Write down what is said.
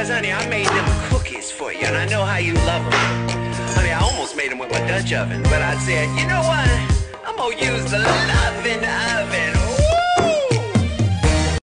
Because, honey, I made them cookies for you, and I know how you love them. Honey, I almost made them with my Dutch oven, but I said, you know what? I'm gonna use the love